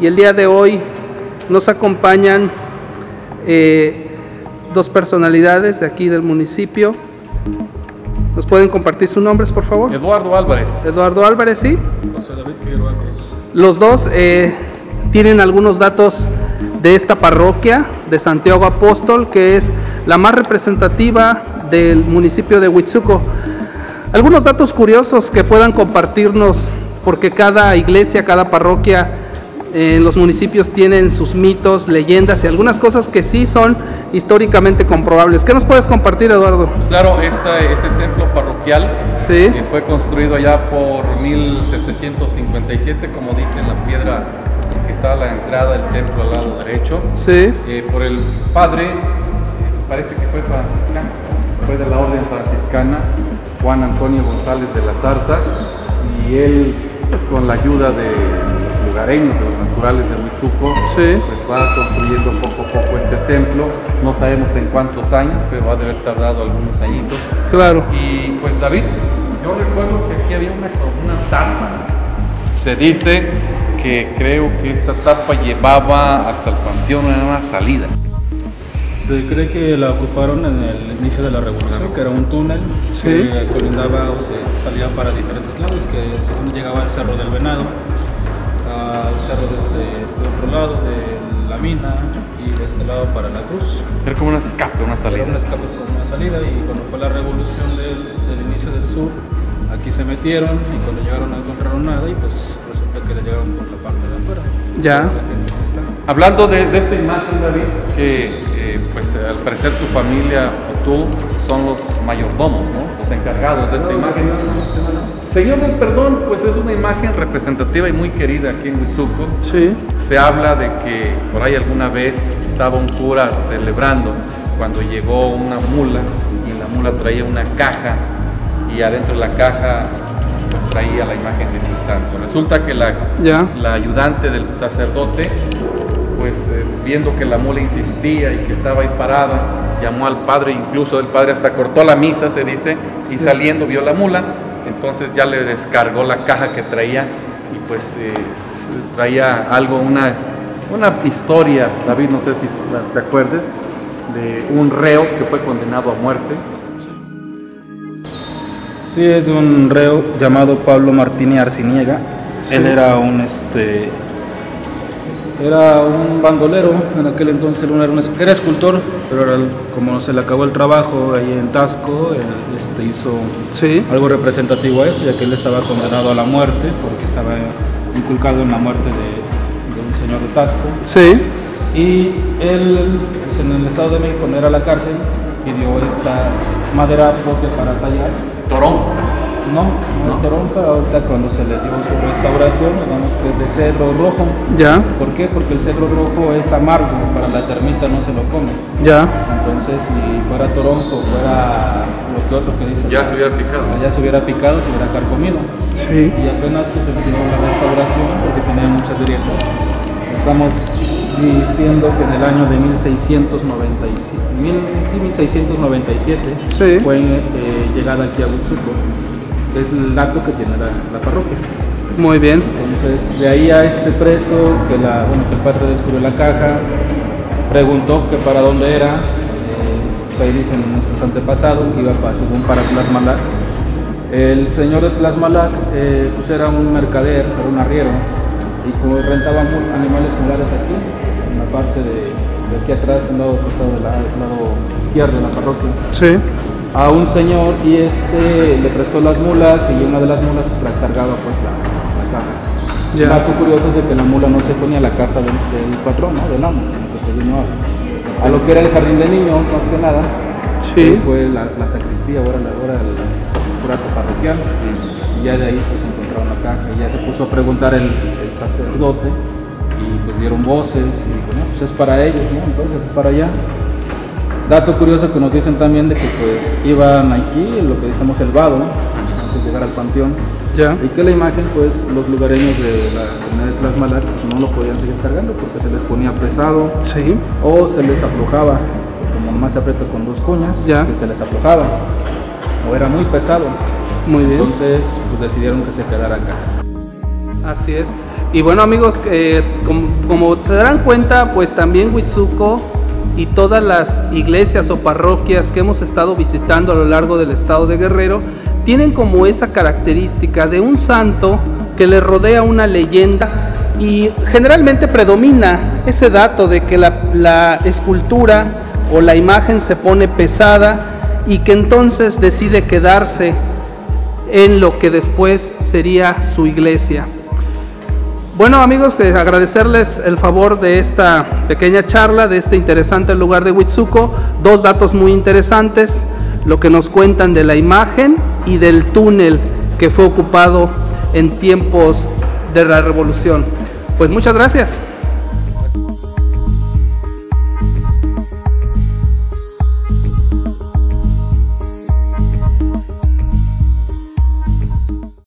Y el día de hoy nos acompañan eh, dos personalidades de aquí del municipio. ¿Nos pueden compartir sus nombres, por favor? Eduardo Álvarez. Eduardo Álvarez, sí. José David Figueroa Cruz. Los dos eh, tienen algunos datos de esta parroquia de Santiago Apóstol, que es la más representativa del municipio de Huitzuco. Algunos datos curiosos que puedan compartirnos, porque cada iglesia, cada parroquia en los municipios tienen sus mitos, leyendas y algunas cosas que sí son históricamente comprobables. ¿Qué nos puedes compartir, Eduardo? Pues claro, esta- este templo parroquial Sí. eh, fue construido allá por 1757, como dice en la piedra que está a la entrada del templo al lado derecho, Sí, eh, por el padre, eh, parece que fue franciscano, fue de la orden franciscana, Juan Antonio González de la Zarza, y él, pues con la ayuda de los lugareños, de los naturales de Huizuco, Sí. pues va construyendo poco a poco este templo, no sabemos en cuántos años, pero ha de haber tardado algunos añitos. claro. Y pues David, yo recuerdo que aquí había una, una tapa. Se dice que creo que esta tapa llevaba hasta el panteón en una salida. Se cree que la ocuparon en el inicio de la revolución, que era un túnel Sí. que colindaba o se salía para diferentes lados, que según llegaba al Cerro del Venado, al cerro de este de otro lado, de la mina, y de este lado para la cruz. Era como un escape, una salida. Era un escape con una salida y cuando fue la revolución del, del inicio del sur, aquí se metieron y cuando llegaron no encontraron nada y pues resulta que le llegaron por la parte de afuera. Ya. Hablando de, de esta imagen, David, que eh, pues al parecer tu familia o tú son los mayordomos, ¿no? Los encargados de esta imagen. Señor del Perdón, pues es una imagen representativa y muy querida aquí en Huitzuco. Sí, Se habla de que por ahí alguna vez estaba un cura celebrando cuando llegó una mula y la mula traía una caja y adentro de la caja pues traía la imagen de este santo. Resulta que la, Ya. la ayudante del sacerdote pues eh, viendo que la mula insistía y que estaba ahí parada, llamó al padre, incluso el padre hasta cortó la misa, se dice, y saliendo vio la mula, entonces ya le descargó la caja que traía y pues eh, traía algo, una, una historia, David, no sé si te acuerdes, de un reo que fue condenado a muerte. Sí, es un reo llamado Pablo Martínez Arciniega. Él era un este era un bandolero, en aquel entonces él era, un era escultor, pero era como se le acabó el trabajo ahí en Tasco, él este, hizo sí, algo representativo a eso, ya que él estaba condenado a la muerte porque estaba inculcado en la muerte de, de un señor de Tasco. sí, Y él, pues, en el Estado de México, cuando era la cárcel, pidió esta madera propia para tallar. Torón. No, no es toronja. Ahorita cuando se le dio su restauración, digamos que es de cedro rojo. ya, ¿Por qué? Porque el cedro rojo es amargo, para la termita no se lo come. ya, Entonces, si fuera toronjo, fuera lo que otro que dice, Ya se hubiera picado. ya se hubiera picado, se hubiera carcomido. sí, Y apenas se dio la restauración, porque tenía muchas grietas, estamos diciendo que en el año de 1697, mil- sí, 1697 Sí. fue eh, llegada aquí a Huitzuco, es el dato que tiene la, la parroquia. muy bien, Entonces, de ahí a este preso, que, la, bueno, que el padre descubrió la caja, preguntó que para dónde era, eh, pues ahí dicen nuestros antepasados que iba para, según para Tlaxmalac. El señor de Tlaxmalac eh, pues era un mercader, era un arriero, y como rentaba animales mulares aquí, en la parte de, de aquí atrás, un lado costado del lado, del lado izquierdo de la parroquia sí, a un señor y este le prestó las mulas y una de las mulas la cargaba pues la, la caja. Ya. Dato curioso es de que la mula no se ponía a la casa del, del patrón, ¿no? del amo, sino que se vino a, a lo que era el jardín de niños más que nada, sí, que fue la, la sacristía, ahora la hora del curato parroquial, y ya de ahí pues encontraron la caja y ya se puso a preguntar el, el sacerdote y pues dieron voces y dijo, no, pues es para ellos, ¿no? Entonces es para allá. Dato curioso que nos dicen también de que pues iban aquí, lo que decimos el vado, antes de llegar al panteón, y que la imagen pues los lugareños de la comunidad de Tlaxmalar pues, no lo podían seguir cargando porque se les ponía pesado sí, o se les aflojaba, como nomás se aprieta con dos cuñas, Ya. que se les aflojaba, o era muy pesado. muy bien, Entonces pues decidieron que se quedara acá. Así es. Y bueno amigos, eh, como, como se darán cuenta, pues también Huitzuco y todas las iglesias o parroquias que hemos estado visitando a lo largo del estado de Guerrero tienen como esa característica de un santo que le rodea una leyenda y generalmente predomina ese dato de que la, escultura o la imagen se pone pesada y que entonces decide quedarse en lo que después sería su iglesia. Bueno amigos, eh, agradecerles el favor de esta pequeña charla, de este interesante lugar de Huitzuco. Dos datos muy interesantes, lo que nos cuentan de la imagen y del túnel que fue ocupado en tiempos de la revolución. Pues muchas gracias.